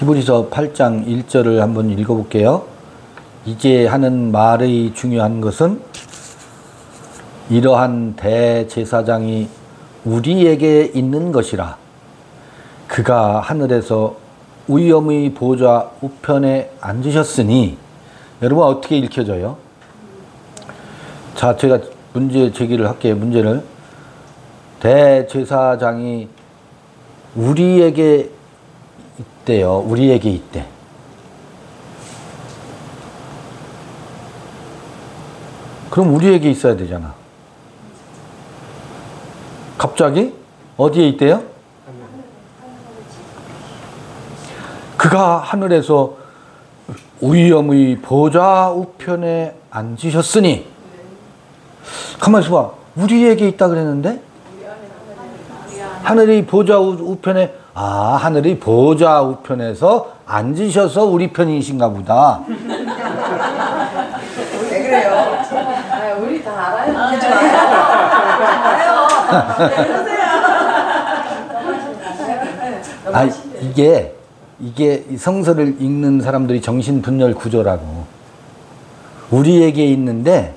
히브리서 8장 1절을 한번 읽어볼게요. 이제 하는 말의 중요한 것은 이러한 대제사장이 우리에게 있는 것이라. 그가 하늘에서 위엄의 보좌 우편에 앉으셨으니 여러분 어떻게 읽혀져요? 자, 제가 문제 제기를 할게요. 문제를 대제사장이 우리에게 있대요. 우리에게 있대. 그럼 우리에게 있어야 되잖아. 갑자기 어디에 있대요? 그가 하늘에서 위엄의 보좌 우편에 앉으셨으니 가만히 있어봐. 우리에게 있다 그랬는데 하늘의 보좌 우편에 아 하늘의 보좌 우편에서 앉으셔서 우리 편이신가 보다. 왜 그래요? 아, 우리 다 알아요. 하지 마요. 아 이게 이게 이 성서를 읽는 사람들이 정신 분열 구조라고 우리에게 있는데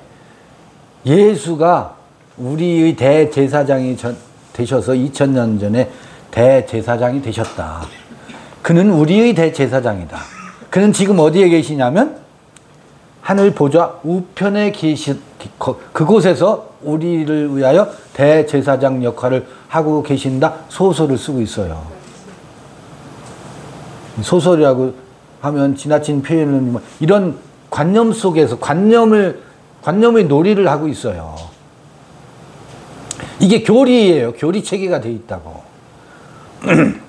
예수가 우리의 대제사장이 전- 되셔서 2000년 전에 대제사장이 되셨다. 그는 우리의 대제사장이다. 그는 지금 어디에 계시냐면 하늘 보좌 우편에 계시 거- 그곳에서 우리를 위하여 대제사장 역할을 하고 계신다 소설을 쓰고 있어요. 소설이라고 하면 지나친 표현은 뭐 이런 관념 속에서 관념을 관념의 놀이를 하고 있어요. 이게 교리예요. 교리 체계가 돼 있다고.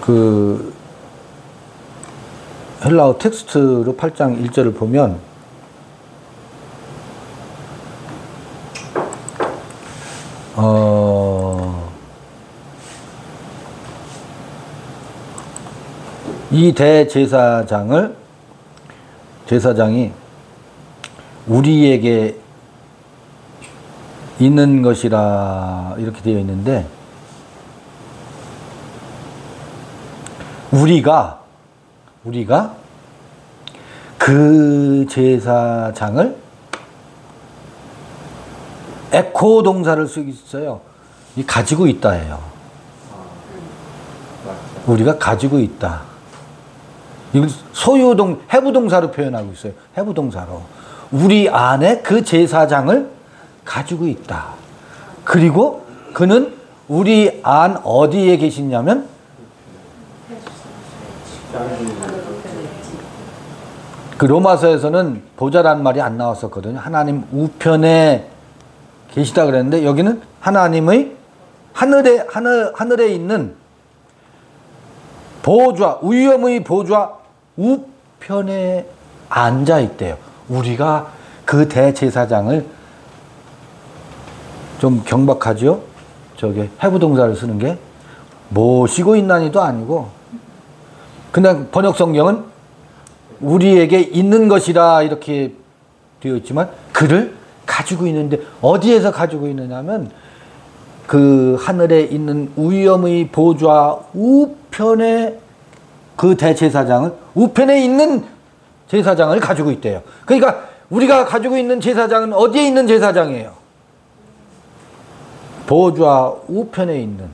그 헬라어 텍스트로 8장 1절을 보면 어, 이 대제사장을 제사장이 우리에게 있는 것이라 이렇게 되어 있는데 우리가 우리가 그 제사장을 에코 동사를 쓰고 있어요. 이 가지고 있다예요. 우리가 가지고 있다. 이걸 소유동 해부동사로 표현하고 있어요. 해부동사로 우리 안에 그 제사장을 가지고 있다. 그리고 그는 우리 안 어디에 계시냐면 그 로마서에서는 보좌라는 말이 안 나왔었거든요. 하나님 우편에 계시다 그랬는데 여기는 하나님의 하늘에 하늘 하늘에 있는 보좌 위엄의 보좌 우편에 앉아 있대요. 우리가 그 대제사장을 좀 경박하죠. 저게 해부동사를 쓰는 게 모시고 있나니도 아니고 그냥 번역 성경은 우리에게 있는 것이라 이렇게 되어 있지만 그를 가지고 있는데 어디에서 가지고 있느냐면 그 하늘에 있는 위엄의 보좌 우편에 그 대제사장을 우편에 있는 제사장을 가지고 있대요. 그러니까 우리가 가지고 있는 제사장은 어디에 있는 제사장이에요? 보좌 우편에 있는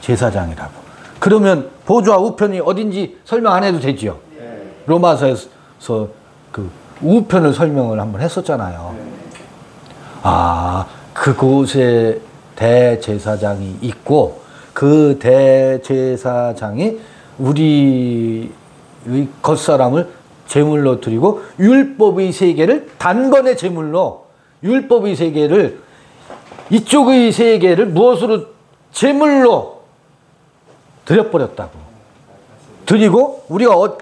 제사장이라고. 그러면 보좌 우편이 어딘지 설명 안 해도 되지요. 로마서에서 그 우편을 설명을 한번 했었잖아요. 아, 그곳에 대제사장이 있고 그 대제사장이 우리의 겉사람을 제물로 드리고 율법의 세계를 단번에 제물로 율법의 세계를 이쪽의 세계를 무엇으로 제물로 드려버렸다고. 드리고 우리가 어,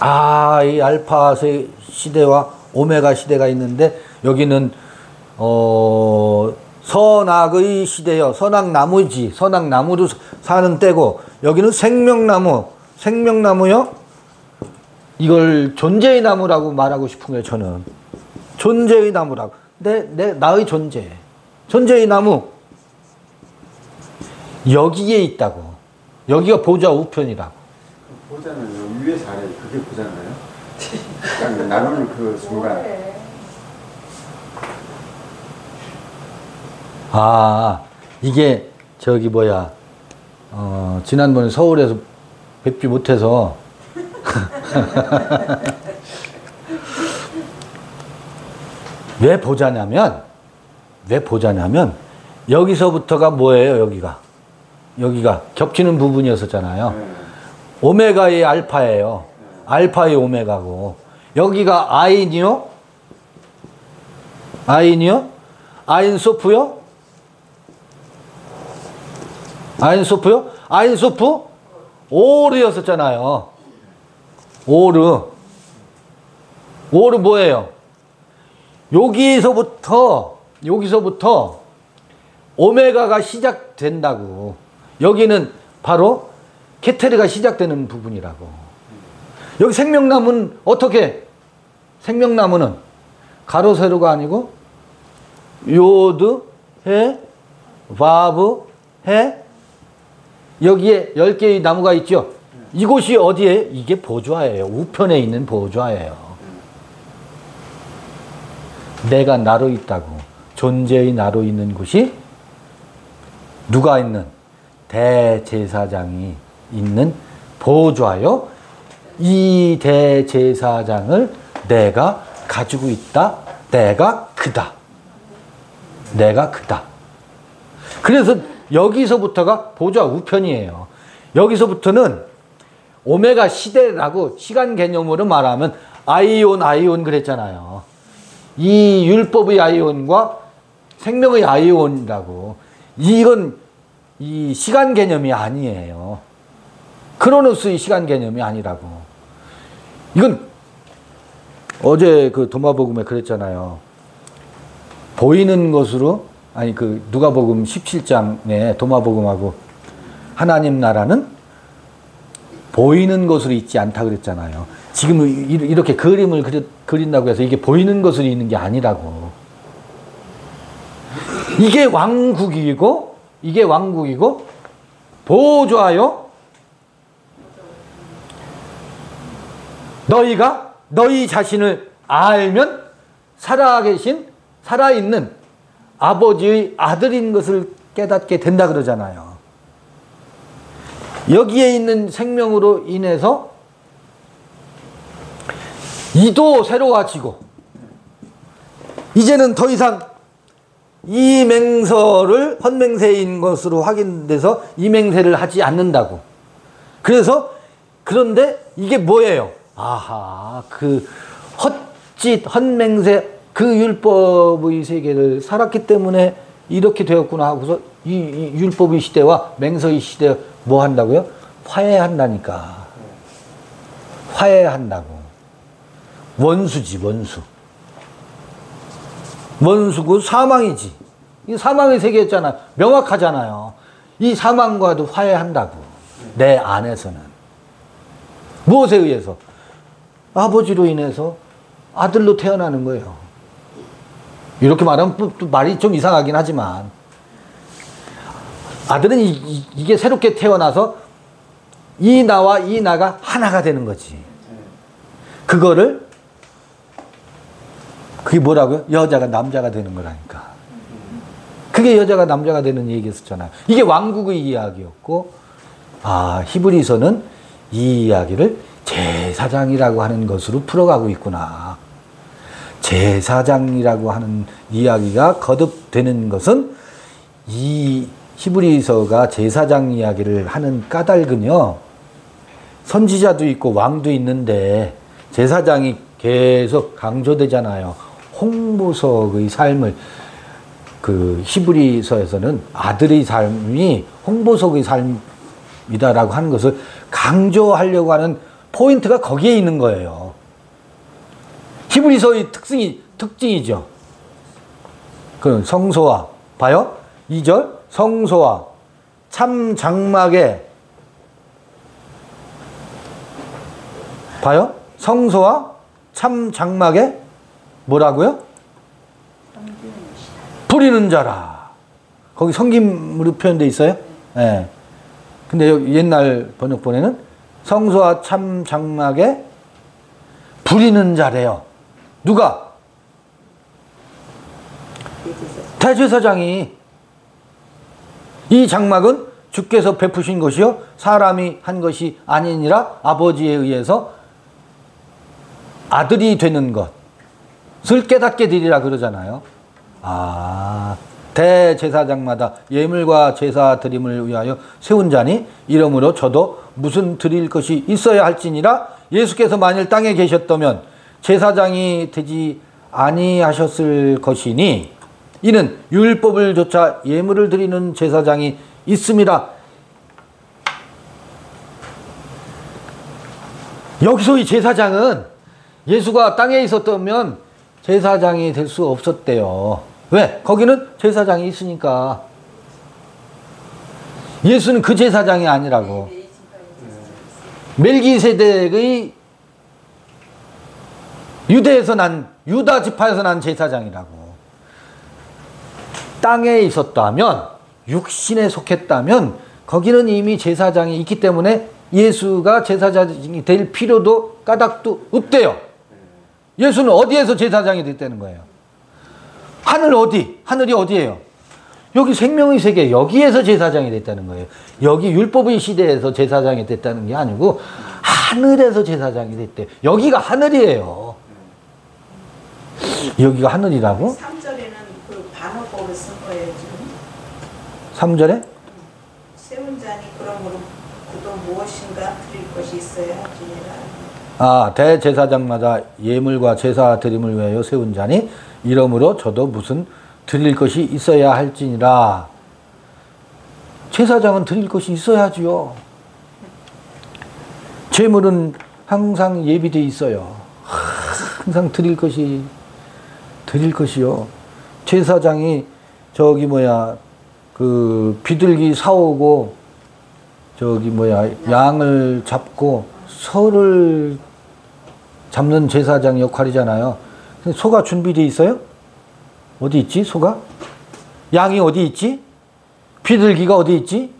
아, 이 알파 세- 시대와 오메가 시대가 있는데 여기는 어 선악의 시대요. 선악 나무지. 선악 나무도 사는 때고 여기는 생명나무. 생명나무요. 이걸 존재의 나무라고 말하고 싶은 거예요, 저는. 존재의 나무라고. 내, 내, 나의 존재. 존재의 나무. 여기에 있다고. 여기가 보좌 우편이라고. 보잖아요. 위에서 아래 그게 보잖아요. 딱 나누는 그 순간. 아, 이게 저기 뭐야. 어, 지난번에 서울에서 뵙지 못해서 왜 보자냐면 왜 보자냐면 여기서부터가 뭐예요 여기가? 여기가 겹치는 부분이었었잖아요. 네. 오메가의 알파예요. 알파의 오메가고. 여기가 아인이요? 아인이요? 아인소프요? 아인소프요? 아인소프? 오르였었잖아요. 오르. 오르 뭐예요 여기서부터 여기서부터 오메가가 시작된다고. 여기는 바로 케테르가 시작되는 부분이라고. 여기 생명나무는 어떻게? 생명나무는 가로 세로가 아니고 요드 해 바브 해 여기에 열 개의 나무가 있죠. 이곳이 어디에? 이게 보좌예요. 우편에 있는 보좌예요. 내가 나로 있다고 존재의 나로 있는 곳이 누가 있는 대제사장이 있는 보좌요. 이 대제사장을 내가 가지고 있다. 내가 그다. 내가 그다. 그래서 여기서부터가 보좌 우편이에요. 여기서부터는 오메가 시대라고 시간 개념으로 말하면 아이온 아이온 그랬잖아요. 이 율법의 아이온과 생명의 아이온이라고. 이건 이 시간 개념이 아니에요. 크로노스의 시간 개념이 아니라고. 이건 어제 그 도마복음에 그랬잖아요. 보이는 것으로 아니 그 누가복음 17장에 도마복음하고 하나님 나라는 보이는 것으로 있지 않다 그랬잖아요. 지금 이렇게 그림을 그린다고 해서 이게 보이는 것으로 있는 게 아니라고. 이게 왕국이고, 이게 왕국이고, 보좌요. 너희가 너희 자신을 알면 살아계신, 살아있는 아버지의 아들인 것을 깨닫게 된다 그러잖아요. 여기에 있는 생명으로 인해서 이도 새로워지고 이제는 더 이상 이 맹서를 헌맹세인 것으로 확인돼서 이 맹세를 하지 않는다고. 그래서 그런데 이게 뭐예요? 아하 그 헛짓 헌맹세 그 율법의 세계를 살았기 때문에 이렇게 되었구나 하고서 이, 이 율법의 시대와 맹서의 시대 뭐 한다고요? 화해한다니까. 화해한다고. 원수지, 원수. 원수고 사망이지. 이 사망의 세계였잖아. 명확하잖아요. 이 사망과도 화해한다고. 내 안에서는. 무엇에 의해서? 아버지로 인해서 아들로 태어나는 거예요. 이렇게 말하면 또 말이 좀 이상하긴 하지만 아들은 이, 이, 게 새롭게 태어나서 이 나와 이 나가 하나가 되는 거지. 그거를 그게 뭐라고요? 여자가 남자가 되는 거라니까. 그게 여자가 남자가 되는 얘기였었잖아요. 이게 왕국의 이야기였고, 아, 히브리서는 이 이야기를 제사장이라고 하는 것으로 풀어가고 있구나. 제사장이라고 하는 이야기가 거듭되는 것은 이 히브리서가 제사장 이야기를 하는 까닭은요, 선지자도 있고 왕도 있는데 제사장이 계속 강조되잖아요. 홍보석의 삶을 그 히브리서에서는 아들의 삶이 홍보석의 삶이다라고 하는 것을 강조하려고 하는 포인트가 거기에 있는 거예요. 히브리서의 특징이 특징이죠. 그 성소와 봐요. 2절 성소와 참 장막에 봐요. 성소와 참 장막에 뭐라고요? 부리는 자라. 거기 성김으로 표현돼 있어요. 예. 근데 여기 옛날 번역본에는 성소와 참 장막에 부리는 자래요. 누가? 대제사장이 이 장막은 주께서 베푸신 것이요 사람이 한 것이 아니니라 아버지에 의해서 아들이 되는 것 을 깨닫게 되리라 그러잖아요. 아 대제사장마다 예물과 제사 드림을 위하여 세운 자니 이러므로 저도 무슨 드릴 것이 있어야 할지니라 예수께서 만일 땅에 계셨다면 제사장이 되지 아니하셨을 것이니 이는 율법을 조차 예물을 드리는 제사장이 있음이라 여기서 이 제사장은 예수가 땅에 있었다면 제사장이 될 수 없었대요. 왜? 거기는 제사장이 있으니까. 예수는 그 제사장이 아니라고. 멜기세덱의 유대에서 난 유다 지파에서 난 제사장이라고. 땅에 있었다면 육신에 속했다면 거기는 이미 제사장이 있기 때문에 예수가 제사장이 될 필요도 까닭도 없대요. 예수는 어디에서 제사장이 됐다는 거예요? 하늘 어디? 하늘이 어디예요? 여기 생명의 세계 여기에서 제사장이 됐다는 거예요. 여기 율법의 시대에서 제사장이 됐다는 게 아니고 하늘에서 제사장이 됐대. 여기가 하늘이에요. 여기가 하늘이라고? 3절에는 그 반어법을 쓴 거예요 지금 3절에? 세운 자니 그러므로 그도 무엇인가 드릴 것이 있어야 하지니라 아, 대제사장마다 예물과 제사 드림을 위하여 세운 자니 이러므로 저도 무슨 드릴 것이 있어야 할지니라. 제사장은 드릴 것이 있어야지요. 재물은 항상 예비돼 있어요. 항상 드릴 것이 드릴 것이요. 제사장이 저기 뭐야 그 비둘기 사오고 저기 뭐야 양을 잡고 소를 잡는 제사장 역할이잖아요. 근데 소가 준비돼 있어요? 어디 있지? 소가? 양이 어디 있지? 비둘기가 어디 있지?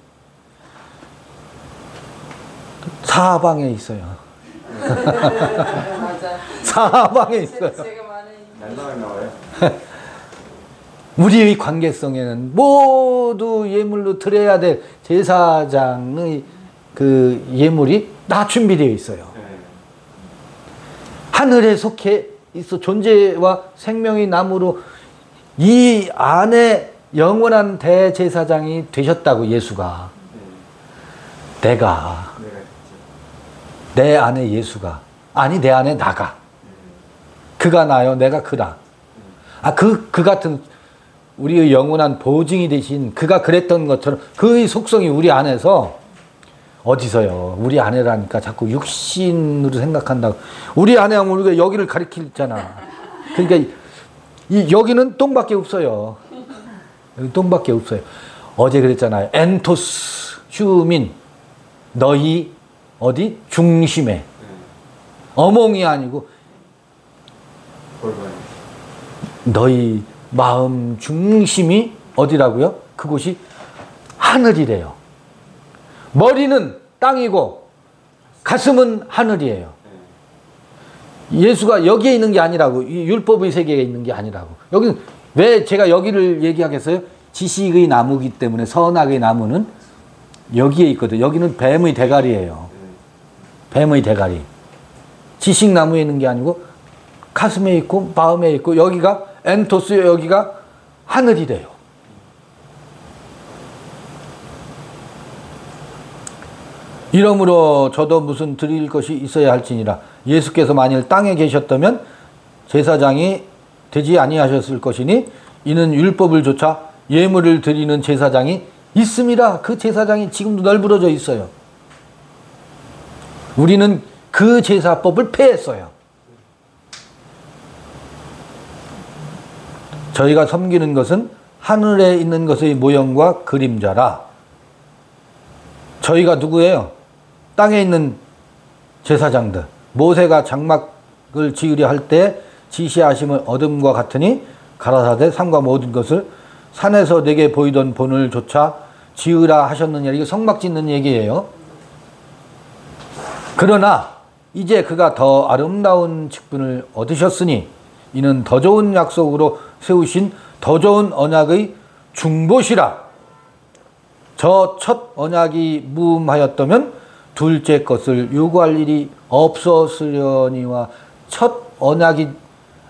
사방에 있어요. 맞아. 사방에 있어요. 우리의 관계성에는 모두 예물로 드려야 될 제사장의 그 예물이 다 준비되어 있어요. 네. 하늘에 속해 있어 존재와 생명의 나무로 이 안에 영원한 대제사장이 되셨다고 예수가 네. 내가. 내 안에 예수가 아니 내 안에 나가 그가 나요 내가 그라 아그 그 같은 우리의 영원한 보증이 되신 그가 그랬던 것처럼 그의 속성이 우리 안에서 어디서요? 우리 안에라니까 자꾸 육신으로 생각한다고. 우리 안에 하면 우리가 여기를 가리키잖아. 그러니까 이 여기는 똥밖에 없어요. 여기 똥밖에 없어요. 어제 그랬잖아요. 엔토스 휴민 너희 어디 중심에 네. 어몽이 아니고. 너희 마음 중심이 어디라고요? 그곳이 하늘이래요. 머리는 땅이고 가슴은 하늘이에요. 예수가 여기에 있는 게 아니라고 이 율법의 세계에 있는 게 아니라고 여기는 왜 제가 여기를 얘기하겠어요? 지식의 나무기 때문에 선악의 나무는 여기에 있거든. 여기는 뱀의 대가리예요. 뱀의 대가리. 지식 나무에 있는 게 아니고 가슴에 있고 마음에 있고 여기가 엔토스 여기가 하늘이래요. 이러므로 저도 무슨 드릴 것이 있어야 할지니라 예수께서 만일 땅에 계셨다면 제사장이 되지 아니하셨을 것이니 이는 율법을 조차 예물을 드리는 제사장이 있습니다. 그 제사장이 지금도 널브러져 있어요. 우리는 그 제사법을 폐했어요. 저희가 섬기는 것은 하늘에 있는 것의 모형과 그림자라. 저희가 누구예요? 땅에 있는 제사장들. 모세가 장막을 지으려 할 때 지시하심을 얻음과 같으니 가라사대 삼과 모든 것을 산에서 내게 보이던 본을 조차 지으라 하셨느냐 이게 성막 짓는 얘기예요. 그러나 이제 그가 더 아름다운 직분을 얻으셨으니 이는 더 좋은 약속으로 세우신 더 좋은 언약의 중보시라. 저 첫 언약이 무음하였다면 둘째 것을 요구할 일이 없었으려니와 첫 언약이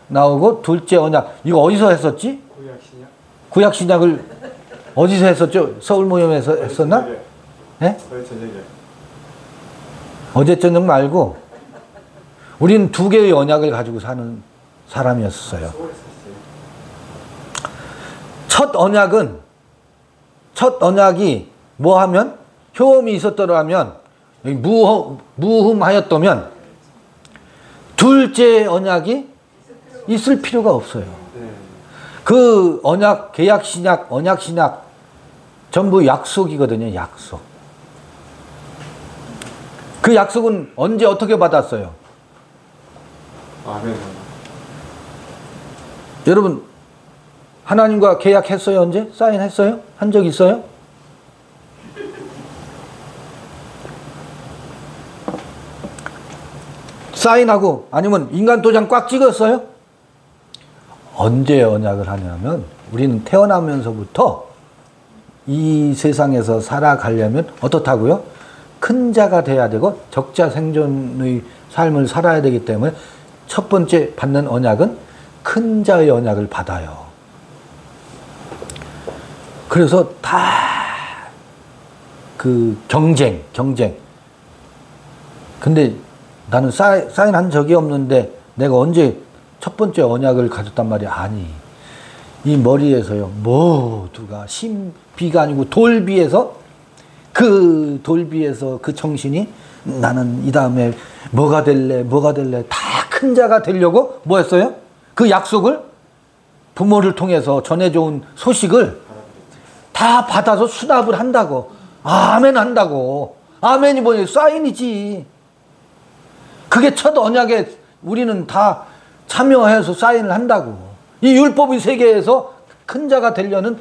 나오고 둘째 언약 이거 어디서 했었지? 구약 신약? 구약 신약을 어디서 했었죠? 서울 모임에서 했었나? 네? 저녁에. 어제 저녁 말고 우리는 두 개의 언약을 가지고 사는 사람이었어요. 첫 언약은 첫 언약이 뭐 하면 효험이 있었더라면 무험, 무흠하였다면 둘째 언약이 있을 필요가 없어요. 네. 그 언약, 계약 신약, 언약 신약 전부 약속이거든요. 약속. 그 약속은 언제 어떻게 받았어요? 아멘. 여러분 하나님과 계약했어요 언제? 사인했어요? 한 적 있어요? 사인하고 아니면 인간 도장 꽉 찍었어요? 언제 언약을 하냐면 우리는 태어나면서부터 이 세상에서 살아가려면 어떻다고요? 큰 자가 돼야 되고 적자 생존의 삶을 살아야 되기 때문에 첫 번째 받는 언약은 큰 자의 언약을 받아요. 그래서 다 그 경쟁, 경쟁. 근데 나는 사인, 사인한 적이 없는데 내가 언제 첫 번째 언약을 가졌단 말이야. 아니. 이 머리에서요. 모두가 신비가 아니고 돌비에서 그 돌비에서 그 정신이 나는 이 다음에 뭐가 될래, 뭐가 될래 다 큰 자가 되려고 뭐 했어요? 그 약속을 부모를 통해서 전해줘온 소식을 다 받아서 수납을 한다고. 아멘 한다고. 아멘이 뭐예요? 사인이지. 그게 첫 언약에 우리는 다 참여해서 사인을 한다고. 이 율법의 세계에서 큰 자가 되려는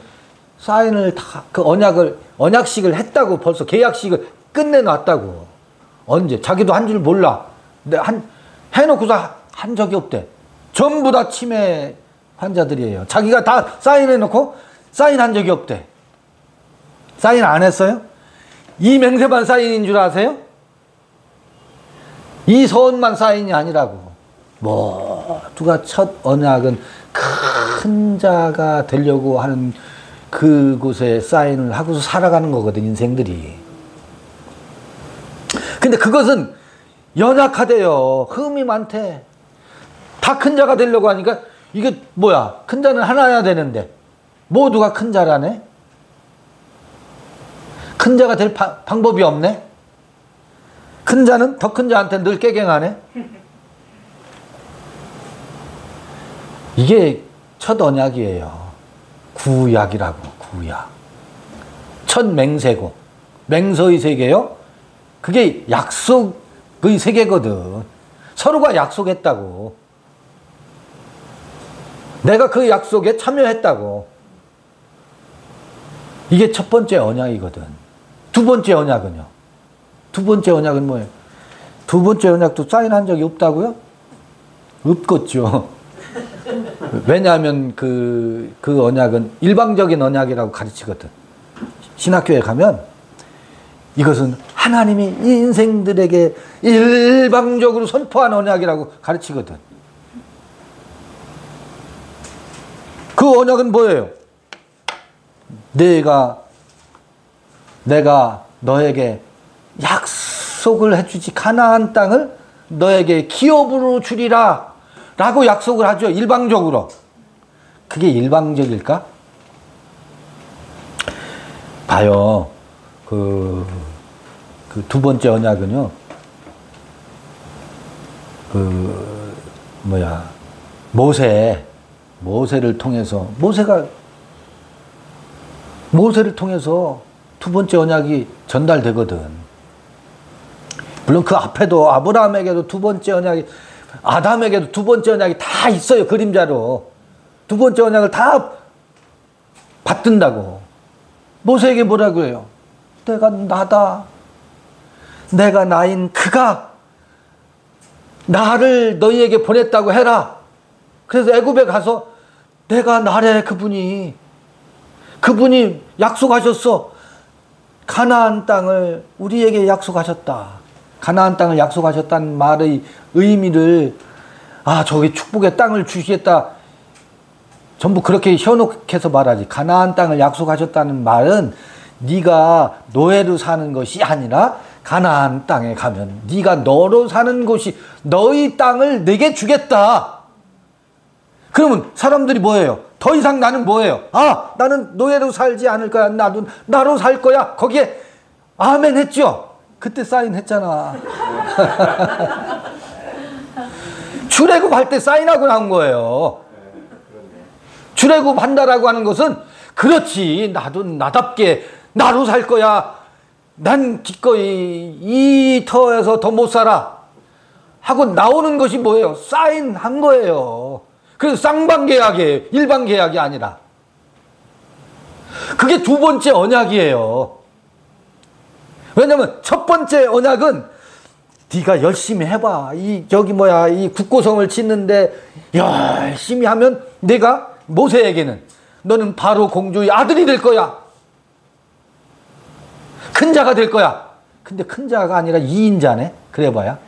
사인을 다 그 언약을 언약식을 했다고 벌써 계약식을 끝내놨다고. 언제? 자기도 한 줄 몰라. 근데 한 해놓고서 한 적이 없대. 전부 다 치매 환자들이에요. 자기가 다 사인해놓고 사인한 적이 없대. 사인 안 했어요? 이 맹세만 사인인 줄 아세요? 이 서원만 사인이 아니라고. 모두가 첫 언약은 큰 자가 되려고 하는 그곳에 사인을 하고서 살아가는 거거든, 인생들이. 근데 그것은 연약하대요. 흠이 많대. 다 큰 자가 되려고 하니까 이게 뭐야? 큰 자는 하나야 되는데 모두가 큰 자라네? 큰 자가 될 바- 방법이 없네? 큰 자는 더 큰 자한테 늘 깨갱하네? 이게 첫 언약이에요. 구약이라고, 구약. 첫 맹세고, 맹서의 세계요? 그게 약속의 세계거든. 서로가 약속했다고. 내가 그 약속에 참여했다고. 이게 첫 번째 언약이거든. 두 번째 언약은요? 두 번째 언약은 뭐예요? 두 번째 언약도 사인한 적이 없다고요? 없겠죠. 왜냐하면 그, 그 언약은 일방적인 언약이라고 가르치거든. 신학교에 가면 이것은 하나님이 인생들에게 일방적으로 선포한 언약이라고 가르치거든. 그 언약은 뭐예요? 내가 내가 너에게 약속을 해주지. 가나안 땅을 너에게 기업으로 주리라 라고 약속을 하죠 일방적으로. 그게 일방적일까? 봐요. 그, 그 두 번째 언약은요. 그 뭐야. 모세. 모세를 통해서 모세가 모세를 통해서 두 번째 언약이 전달되거든. 물론 그 앞에도 아브라함에게도 두 번째 언약이 아담에게도 두 번째 언약이 다 있어요. 그림자로. 두 번째 언약을 다 받든다고. 모세에게 뭐라고 해요? 내가 나다. 내가 나인 그가 나를 너희에게 보냈다고 해라. 그래서 애굽에 가서 내가 나래 그분이 그분이 약속하셨어. 가나안 땅을 우리에게 약속하셨다. 가나안 땅을 약속하셨다는 말의 의미를 아 저기 축복의 땅을 주시겠다. 전부 그렇게 현혹해서 말하지. 가나안 땅을 약속하셨다는 말은 네가 노예로 사는 것이 아니라 가나안 땅에 가면 네가 너로 사는 곳이 너희 땅을 내게 주겠다. 그러면 사람들이 뭐예요? 더 이상 나는 뭐예요? 아, 나는 노예로 살지 않을 거야. 나도 나로 살 거야. 거기에 아멘 했죠. 그때 사인했잖아. 출애굽 할 때 사인하고 나온 거예요. 출애굽 한다라고 하는 것은 그렇지 나도 나답게 나로 살 거야. 난 기꺼이 이 터에서 더 못 살아. 하고 나오는 것이 뭐예요? 사인한 거예요. 그래서 쌍방 계약이에요. 일반 계약이 아니라. 그게 두 번째 언약이에요. 왜냐면 첫 번째 언약은 네가 열심히 해봐. 이 저기 뭐야 이 국고성을 짓는데 열심히 하면 내가 모세에게는 너는 바로 공주의 아들이 될 거야. 큰 자가 될 거야. 근데 큰 자가 아니라 2인자네. 그래봐야.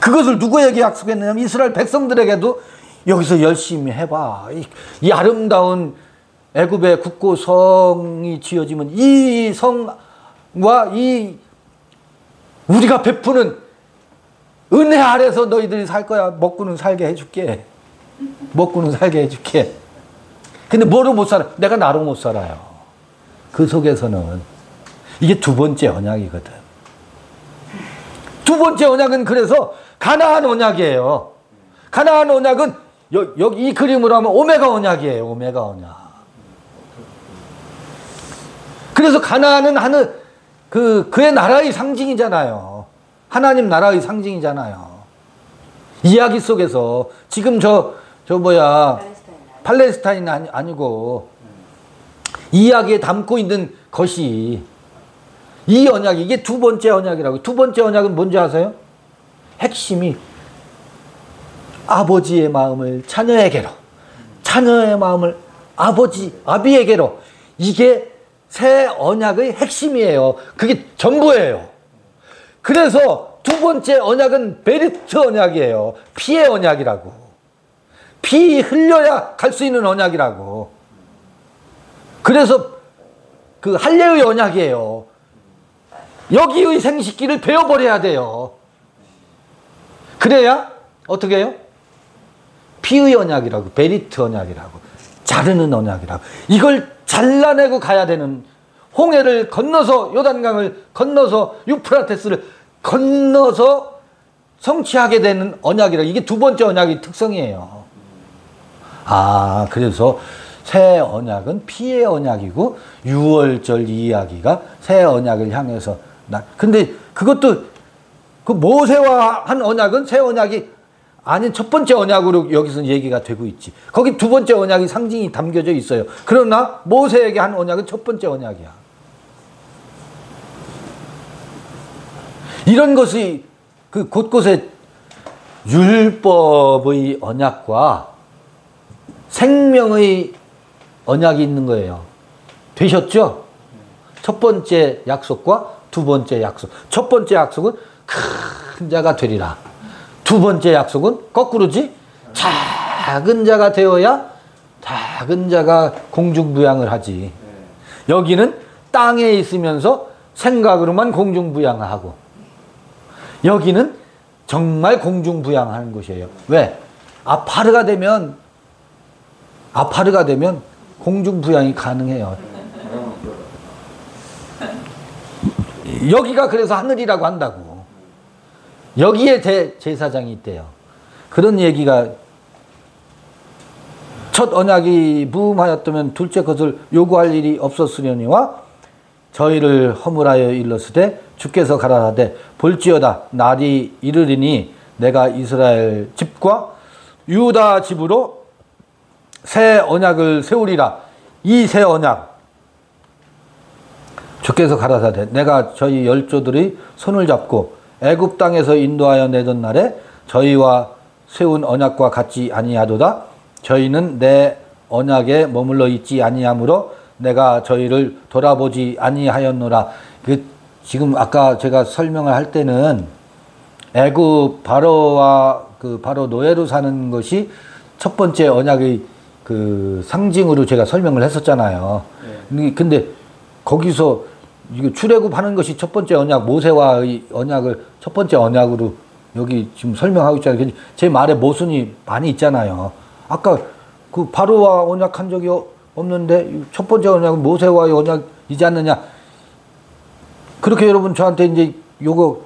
그것을 누구에게 약속했느냐면 이스라엘 백성들에게도 여기서 열심히 해봐. 이, 이 아름다운 애굽의 국고성이 지어지면 이 성 과이 우리가 베푸는 은혜 아래서 너희들이 살 거야. 먹고는 살게 해줄게. 먹고는 살게 해줄게. 근데 뭐로 못 살아? 내가 나로 못 살아요. 그 속에서는 이게 두 번째 언약이거든. 두 번째 언약은 그래서 가나안 언약이에요. 가나안 언약은 여, 여기 이 그림으로 하면 오메가 언약이에요. 오메가 언약. 그래서 가나안은 하는 그 그의 나라의 상징이잖아요. 하나님 나라의 상징이잖아요. 이야기 속에서 지금 저 저 뭐야 팔레스타인 아니, 아니고 이야기에 담고 있는 것이 이 언약 이게 두 번째 언약이라고. 두 번째 언약은 뭔지 아세요? 핵심이 아버지의 마음을 자녀에게로, 자녀의 마음을 아버지 아비에게로 이게 새 언약의 핵심이에요. 그게 전부예요. 그래서 두 번째 언약은 베리트 언약이에요. 피의 언약이라고. 피 흘려야 갈 수 있는 언약이라고. 그래서 그 할례의 언약이에요. 여기의 생식기를 베어버려야 돼요. 그래야 어떻게 해요? 피의 언약이라고 베리트 언약이라고 자르는 언약이라고 이걸 잘라내고 가야 되는 홍해를 건너서 요단강을 건너서 유프라테스를 건너서 성취하게 되는 언약이라 이게 두 번째 언약의 특성이에요. 아 그래서 새 언약은 피의 언약이고 유월절 이야기가 새 언약을 향해서 나 근데 그것도 그 모세와 한 언약은 새 언약이 아닌 첫 번째 언약으로 여기서 얘기가 되고 있지. 거기 두 번째 언약이 상징이 담겨져 있어요. 그러나 모세에게 한 언약은 첫 번째 언약이야. 이런 것이 그 곳곳에 율법의 언약과 생명의 언약이 있는 거예요. 되셨죠? 첫 번째 약속과 두 번째 약속. 첫 번째 약속은 큰 자가 되리라. 두 번째 약속은 거꾸로지. 작은 자가 되어야 작은 자가 공중부양을 하지. 여기는 땅에 있으면서 생각으로만 공중부양하고 여기는 정말 공중부양하는 곳이에요. 왜? 아파르가 되면 아파르가 되면 공중부양이 가능해요. 여기가 그래서 하늘이라고 한다고. 여기에 제, 제사장이 있대요. 그런 얘기가 첫 언약이 무음하였다면 둘째 것을 요구할 일이 없었으려니와 저희를 허물하여 일렀으되 주께서 가라사대 볼지어다 날이 이르리니 내가 이스라엘 집과 유다 집으로 새 언약을 세우리라. 이 새 언약 주께서 가라사대 내가 저희 열조들이 손을 잡고 애굽 땅에서 인도하여 내던 날에 저희와 세운 언약과 같지 아니하도다. 저희는 내 언약에 머물러 있지 아니하므로 내가 저희를 돌아보지 아니하였노라. 그 지금 아까 제가 설명을 할 때는 애굽 바로와 그 바로 노예로 사는 것이 첫 번째 언약의 그 상징으로 제가 설명을 했었잖아요. 근데- 근데 거기서 출애굽하는 것이 첫 번째 언약 모세와의 언약을 첫 번째 언약으로 여기 지금 설명하고 있잖아요. 근데 제 말에 모순이 많이 있잖아요. 아까 그 바로와 언약한 적이 어- 없는데 첫 번째 언약은 모세와의 언약이지 않느냐? 그렇게 여러분 저한테 이제 요거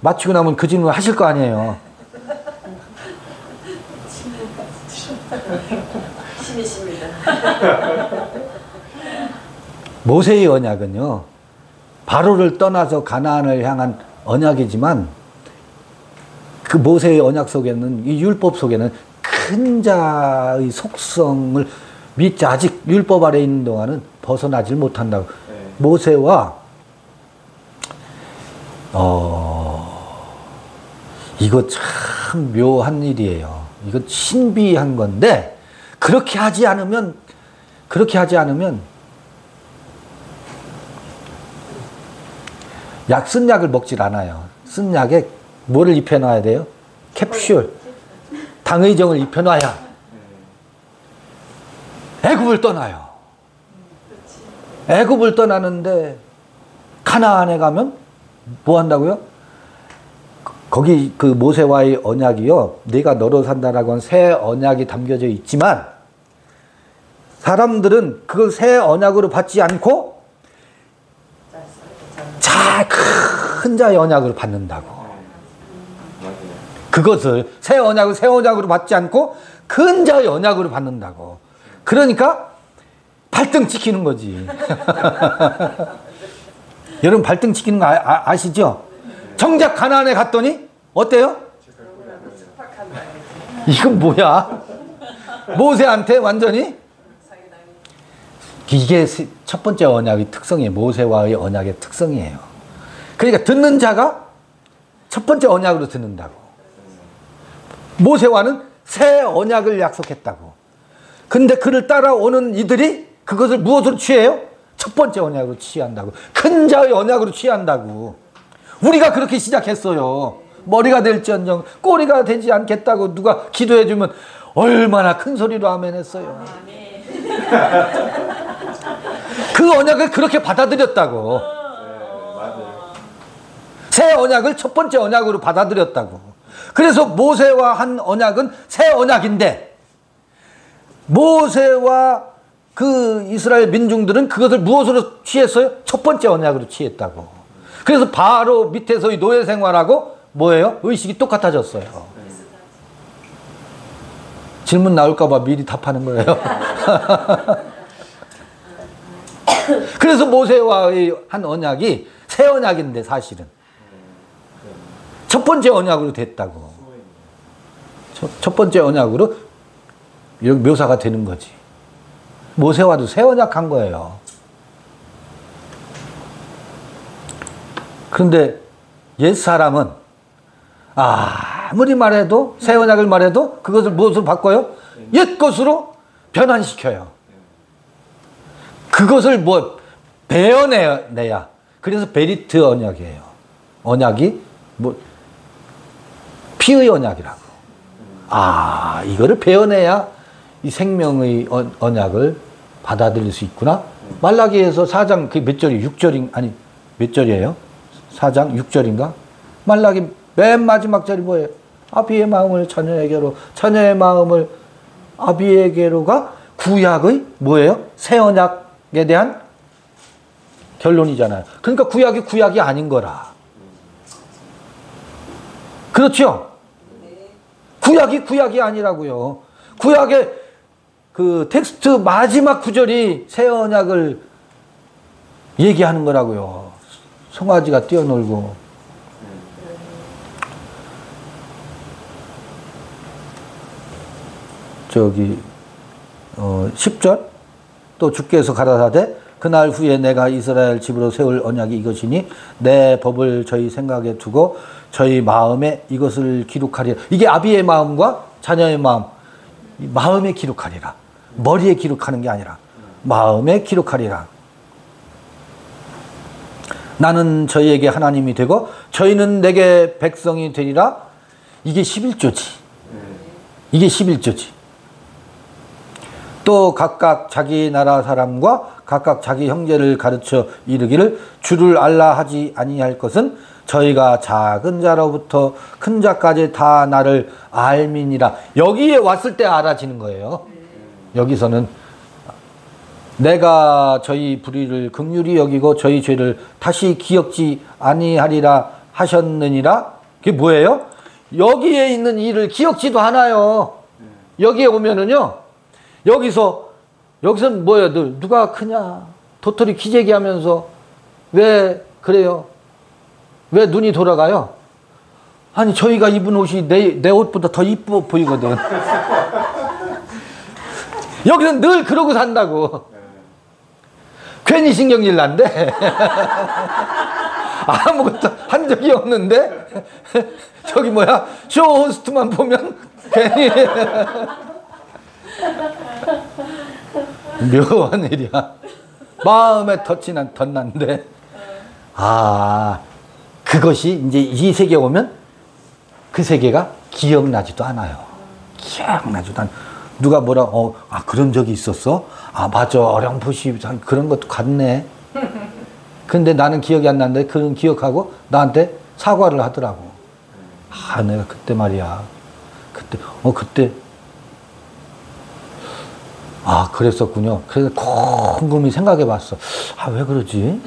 마치고 나면 그 질문 하실 거 아니에요. 모세의 언약은요. 바로를 떠나서 가나안을 향한 언약이지만 그 모세의 언약 속에는 이 율법 속에는 큰 자의 속성을 믿지 아직 율법 아래 있는 동안은 벗어나질 못한다고. 네. 모세와 어 이거 참 묘한 일이에요. 이거 신비한 건데 그렇게 하지 않으면 그렇게 하지 않으면 약 쓴 약을 먹질 않아요. 쓴 약에 뭐를 입혀놔야 돼요? 캡슐. 당의정을 입혀놔야 애굽을 떠나요. 애굽을 떠나는데 가나안에 가면 뭐 한다고요? 거기 그 모세와의 언약이요. 내가 너로 산다라고 한 새 언약이 담겨져 있지만 사람들은 그새 언약으로 받지 않고 자큰 자의 언약을 받는다고. 그것을 새 언약을 새 언약으로 받지 않고 큰 자의 언약으로 받는다고. 그러니까 발등 지키는 거지. 여러분 발등 지키는 거 아, 시죠 정작 가나안에 갔더니 어때요? 이건 뭐야? 모세한테 완전히 이게 세- 첫 번째 언약의 특성이에요. 모세와의 언약의 특성이에요. 그러니까 듣는 자가 첫 번째 언약으로 듣는다고. 모세와는 새 언약을 약속했다고. 근데 그를 따라오는 이들이 그것을 무엇으로 취해요? 첫 번째 언약으로 취한다고. 큰 자의 언약으로 취한다고. 우리가 그렇게 시작했어요. 머리가 될지언정 꼬리가 되지 않겠다고 누가 기도해 주면 얼마나 큰 소리로 아멘 했어요. 그 언약을 그렇게 받아들였다고. 새 언약을 첫 번째 언약으로 받아들였다고. 그래서 모세와 한 언약은 새 언약인데 모세와 그 이스라엘 민중들은 그것을 무엇으로 취했어요? 첫 번째 언약으로 취했다고. 그래서 바로 밑에서의 노예 생활하고 뭐예요? 의식이 똑같아졌어요. 질문 나올까봐 미리 답하는 거예요. 그래서 모세와의 한 언약이 새 언약인데 사실은 첫 번째 언약으로 됐다고. 첫, 첫 번째 언약으로 묘사가 되는 거지. 모세와도 새 언약한 거예요. 그런데 옛 사람은 아무리 말해도 새 언약을 말해도 그것을 무엇으로 바꿔요? 옛 것으로 변환시켜요. 그것을 뭐 베어내야. 그래서 베리트 언약이에요. 언약이 뭐 피의 언약이라고. 아, 이거를 베어내야 이 생명의 언- 언약을 받아들일 수 있구나. 말라기에서 4장 그 몇 절이 6절인 아니 몇 절이에요? 4장 6절인가? 말라기 맨 마지막 절이 뭐예요? 아비의 마음을 자녀에게로 자녀의 마음을 아비에게로가 구약의 뭐예요? 새 언약에 대한 결론이잖아요. 그러니까 구약이 구약이 아닌 거라. 그렇죠? 구약이 구약이 아니라고요. 구약의 그 텍스트 마지막 구절이 새 언약을 얘기하는 거라고요. 송아지가 뛰어놀고 저기 어 10절 또 주께서 가라사대 그날 후에 내가 이스라엘 집으로 세울 언약이 이것이니 내 법을 저희 생각에 두고 저희 마음에 이것을 기록하리라. 이게 아비의 마음과 자녀의 마음, 이 마음에 기록하리라. 머리에 기록하는 게 아니라 마음에 기록하리라. 나는 저희에게 하나님이 되고 저희는 내게 백성이 되리라. 이게 11조지. 이게 11조지. 또 각각 자기 나라 사람과 각각 자기 형제를 가르쳐 이르기를 주를 알라 하지 아니할 것은 저희가 작은 자로부터 큰 자까지 다 나를 알미니라. 여기에 왔을 때 알아지는 거예요. 여기서는 내가 저희 불의를 극률이 여기고 저희 죄를 다시 기억지 아니하리라 하셨느니라. 그게 뭐예요? 여기에 있는 일을 기억지도 않아요. 여기에 오면은요. 여기서 여기서는 뭐예요? 너 누가 크냐? 도토리 기재기 하면서 왜 그래요? 왜 눈이 돌아가요? 아니 저희가 입은 옷이 내, 내 옷보다 더 이뻐 보이거든. 여기는 늘 그러고 산다고. 괜히 신경질 난데. 아무것도 한 적이 없는데. 저기 뭐야, 쇼 호스트만 보면 괜히. 묘한 일이야. 마음에 덫이 난, 덧난데. 아, 그것이 이제 이 세계 오면 그 세계가 기억나지도 않아요. 기억나지도 않 누가 뭐라, 어, 아, 그런 적이 있었어? 아, 맞아. 어렴풋이 그런 것도 같네. 근데 나는 기억이 안 나는데 그런 기억하고 나한테 사과를 하더라고. 아, 내가 그때 말이야. 그때, 어, 그때. 아, 그랬었군요. 그래서 곰곰이 생각해 봤어. 아, 왜 그러지?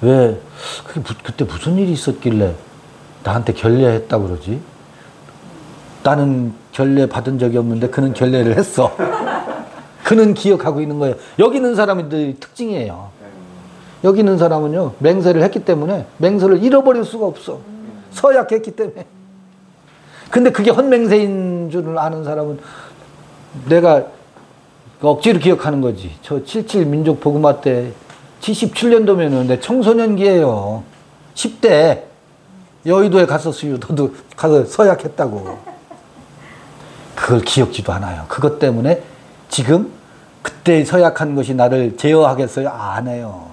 왜, 그게 무- 그때 무슨 일이 있었길래 나한테 결례했다 그러지? 나는 결례 받은 적이 없는데 그는 결례를 했어. 그는 기억하고 있는 거예요. 여기 있는 사람들의 특징이에요. 여기 있는 사람은요, 맹세를 했기 때문에 맹세를 잃어버릴 수가 없어. 서약했기 때문에. 근데 그게 헌맹세인 줄을 아는 사람은 내가 억지로 기억하는 거지. 저 77 민족 복음화 때 77년도면은 내 청소년기예요. 10대 여의도에 갔었어요. 너도 가서 서약했다고. 그걸 기억지도 않아요. 그것 때문에 지금 그때 서약한 것이 나를 제어하겠어요? 안 해요.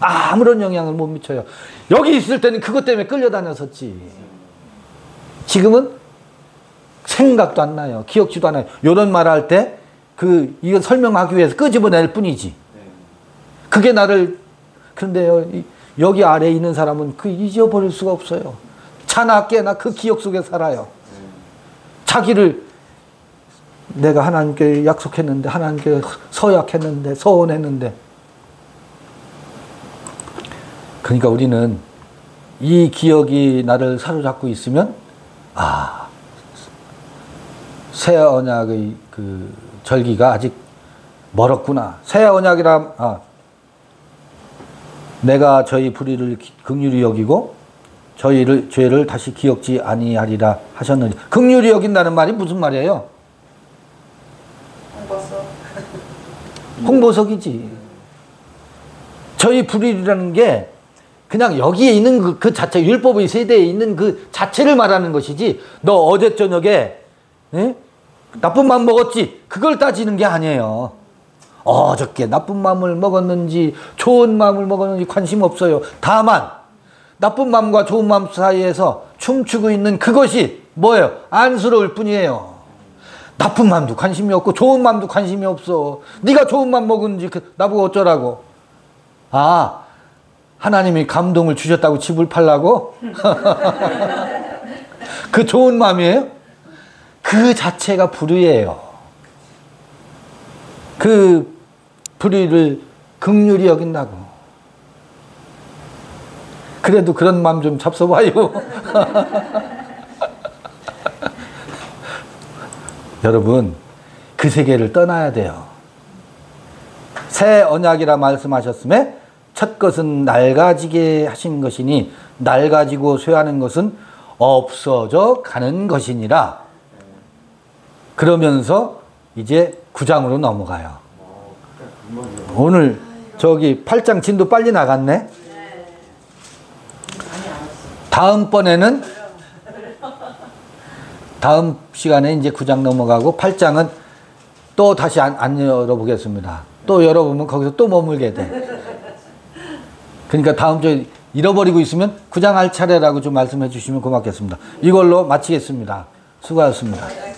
아무런 영향을 못 미쳐요. 여기 있을 때는 그것 때문에 끌려다녔었지. 지금은 생각도 안 나요. 기억지도 않아요. 이런 말 할 때 그 이거 설명하기 위해서 끄집어낼 뿐이지. 그게 나를 그런데요 이- 여기 아래에 있는 사람은 그 잊어버릴 수가 없어요. 자나 깨나 그 기억 속에 살아요. 자기를 내가 하나님께 약속했는데 하나님께 서약했는데 서원했는데 그러니까 우리는 이 기억이 나를 사로잡고 있으면 아, 새 언약의 그 절기가 아직 멀었구나. 새 언약이라 아, 내가 저희 불의를 기- 긍휼히 여기고 저희를 죄를 다시 기억지 아니하리라 하셨느니 긍휼히 여긴다는 말이 무슨 말이에요? 홍보서 홍보석이지. 저희 불의라는 게 그냥 여기에 있는 그, 그 자체, 율법의 세대에 있는 그 자체를 말하는 것이지, 너 어제 저녁에, 에? 나쁜 맘 먹었지? 그걸 따지는 게 아니에요. 어저께 나쁜 마음을 먹었는지, 좋은 마음을 먹었는지 관심 없어요. 다만, 나쁜 마음과 좋은 마음 사이에서 춤추고 있는 그것이 뭐예요? 안쓰러울 뿐이에요. 나쁜 마음도 관심이 없고 좋은 마음도 관심이 없어. 네가 좋은 마음 먹은지 그 나보고 어쩌라고. 아 하나님이 감동을 주셨다고 집을 팔라고? 그 좋은 마음이에요? 그 자체가 불의예요. 그 불의를 극률이 여긴다고. 그래도 그런 마음 좀 잡숴봐요. 여러분, 그 세계를 떠나야 돼요. 새 언약이라 말씀하셨음에 첫 것은 낡아지게 하신 것이니 낡아지고 쇠하는 것은 없어져 가는 것이니라. 그러면서 이제 구장으로 넘어가요. 오늘 저기 팔짱 진도 빨리 나갔네. 다음번에는 다음 시간에 이제 9장 넘어가고 8장은 또 다시 안, 안 열어보겠습니다. 또 열어보면 거기서 또 머물게 돼. 그러니까 다음 주에 잃어버리고 있으면 9장 할 차례라고 좀 말씀해 주시면 고맙겠습니다. 이걸로 마치겠습니다. 수고하셨습니다.